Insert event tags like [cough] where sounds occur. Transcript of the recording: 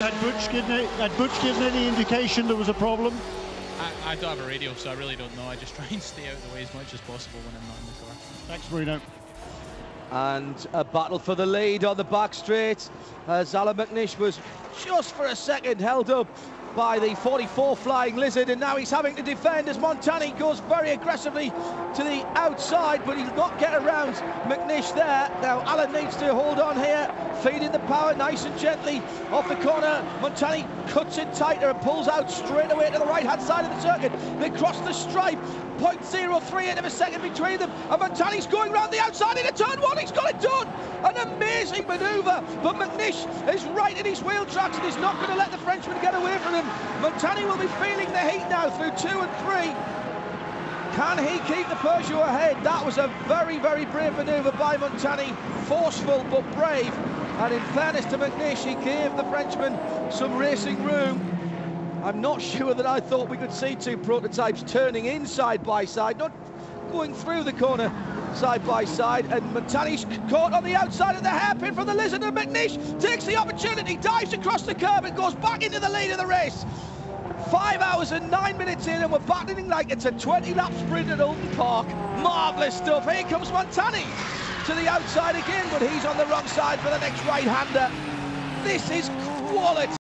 Had Butch given any, had Butch given any indication there was a problem? I, I, don't have a radio, so I really don't know. I just [laughs] try and stay out of the way as much as possible when I'm not in the car. Thanks, Bruno. And a battle for the lead on the back straight as Allan McNish was just for a second held up by the 44 Flying Lizard, and now he's having to defend as Montagny goes very aggressively to the outside, but he'll not get around McNish there. Now Allan needs to hold on here, feeding the power nice and gently off the corner. Montagny cuts it tighter and pulls out straight away to the right-hand side of the circuit. They cross the stripe, 0.03 of a second between them, and Montagny's going round the outside into turn one. He's got it done. An amazing manoeuvre, but McNish is right in his wheel tracks and he's not going to let the Frenchman get away from him. Montagny will be feeling the heat now through two and three. Can he keep the Peugeot ahead? That was a very, very brave manoeuvre by Montagny. Forceful but brave. And in fairness to McNish, he gave the Frenchman some racing room. I'm not sure that I thought we could see two prototypes turning in side by side, not going through the corner side by side. And Montagny's caught on the outside of the hairpin from the Lizard, and McNish takes the opportunity, dives across the curb, and goes back into the lead of the race. Five hours and nine minutes in, and we're battling like it's a 20 lap sprint at Oulton Park. Marvellous stuff. Here comes Montagny to the outside again, but he's on the wrong side for the next right hander. This is quality.